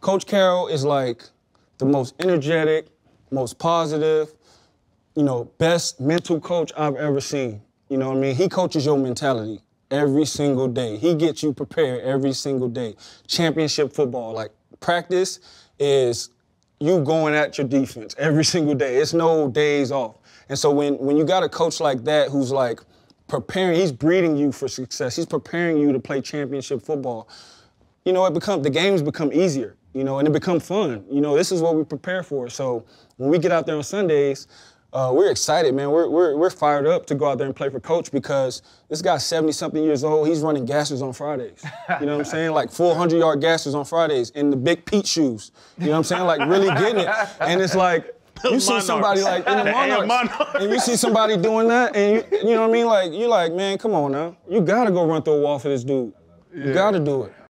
Coach Carroll is like the most energetic, most positive, you know, best mental coach I've ever seen. You know what I mean? He coaches your mentality every single day. He gets you prepared every single day. Championship football, like practice is you going at your defense every single day. It's no days off. And so when when you got a coach like that who's like preparing, he's breeding you for success. He's preparing you to play championship football. You know, it become the games become easier, you know, and it become fun. You know, this is what we prepare for. So when we get out there on Sundays, uh, we're excited, man. We're, we're, we're fired up to go out there and play for coach because this guy's 70 something years old. He's running gassers on Fridays. You know what I'm saying? Like 400 yard gassers on Fridays in the big Pete shoes. You know what I'm saying? Like really getting it. And it's like, you see somebody like in the monarchs, and you see somebody doing that, and you, you know what I mean? Like you're like, man, come on now, you gotta go run through a wall for this dude. You gotta do it.